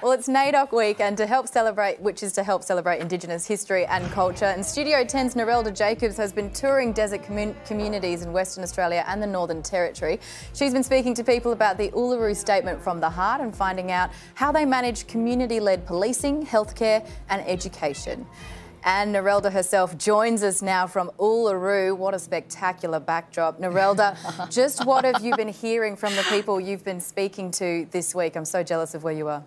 Well, it's NAIDOC week, and to help celebrate, which is to help celebrate Indigenous history and culture. And Studio 10's Narelda Jacobs has been touring desert commun communities in Western Australia and the Northern Territory. She's been speaking to people about the Uluru Statement from the Heart and finding out how they manage community-led policing, healthcare, and education. And Narelda herself joins us now from Uluru. What a spectacular backdrop. Narelda, just what have you been hearing from the people you've been speaking to this week? I'm so jealous of where you are.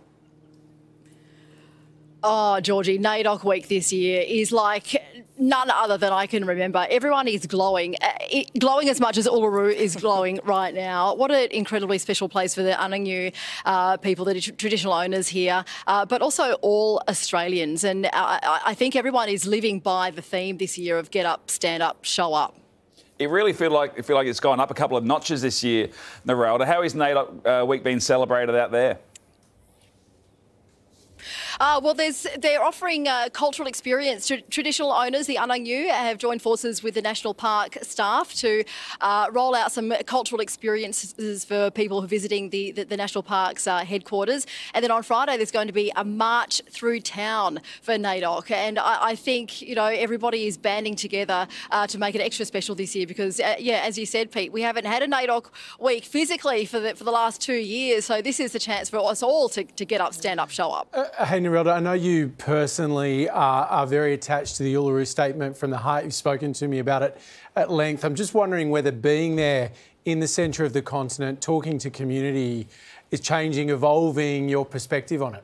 Oh, Georgie, NAIDOC week this year is like none other than I can remember. Everyone is glowing, uh, it, glowing as much as Uluru is glowing right now. What an incredibly special place for the Anangu uh, people, the traditional owners here, uh, but also all Australians. And I, I think everyone is living by the theme this year of get up, stand up, show up it really feel like it feel like it's gone up a couple of notches this year, Narelda. How is NAIDOC uh, week being celebrated out there? Uh, well, there's they're offering a cultural experience. to traditional owners, the Anangu, have joined forces with the National Park staff to uh, roll out some cultural experiences for people who are visiting the, the, the National Park's uh, headquarters. And then on Friday, there's going to be a march through town for NAIDOC. And I, I think, you know, everybody is banding together uh, to make it extra special this year because, uh, yeah, as you said, Pete, we haven't had a NAIDOC week physically for the, for the last two years. So this is the chance for us all to, to get up, stand up, show up. Uh, hey, I know you personally are, are, very attached to the Uluru Statement from the Heart. You've spoken to me about it at length. I'm just wondering whether being there in the centre of the continent, talking to community, is changing, evolving your perspective on it.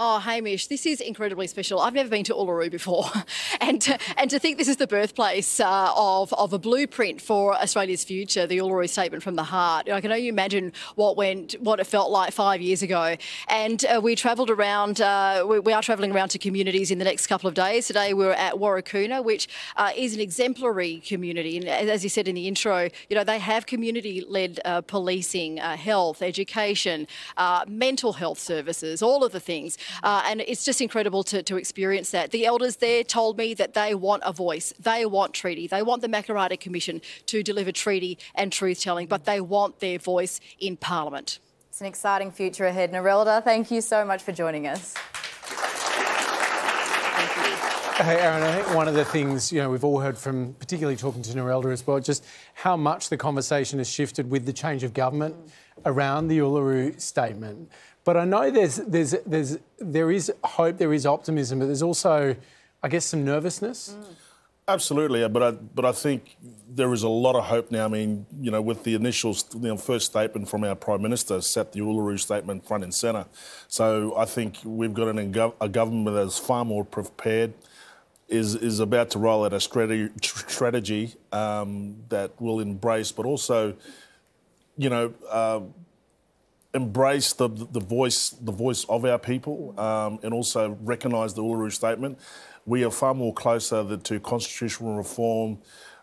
Oh, Hamish, this is incredibly special. I've never been to Uluru before. and, to, and to think this is the birthplace uh, of, of a blueprint for Australia's future, the Uluru Statement from the Heart. I can only imagine what went, what it felt like five years ago. And uh, we travelled around, uh, we, we, are travelling around to communities in the next couple of days. Today we are at Warakurna, which uh, is an exemplary community. And as you said in the intro, you know, they have community-led uh, policing, uh, health, education, mental health services, all of the things. Uh, and it's just incredible to, to experience that. The elders there told me that they want a voice, they want treaty, they want the Makarrata Commission to deliver treaty and truth telling, but they want their voice in Parliament. It's an exciting future ahead. Narelda, thank you so much for joining us. Hey, Aaron, I think one of the things, you know, we've all heard from, particularly talking to Narelda as well, just how much the conversation has shifted with the change of government mm. Around the Uluru statement. But I know there's, there's, there's, there is hope, there is optimism, but there's also, I guess, some nervousness. Mm. Absolutely, but I, but I think there is a lot of hope now. I mean, you know, with the initial first statement from our Prime Minister, set the Uluru statement front and centre. So I think we've got an, a government that is far more prepared, is, is about to roll out a strategy, strategy um, that will embrace, but also, you know, uh, embrace the, the voice the voice of our people um, and also recognise the Uluru Statement. We are far more closer to constitutional reform,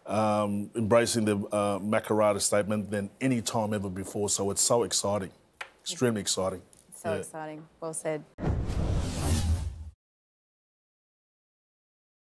um, embracing the uh, Makarrata Statement than any time ever before. So it's so exciting, extremely exciting. So yeah. exciting. Well said.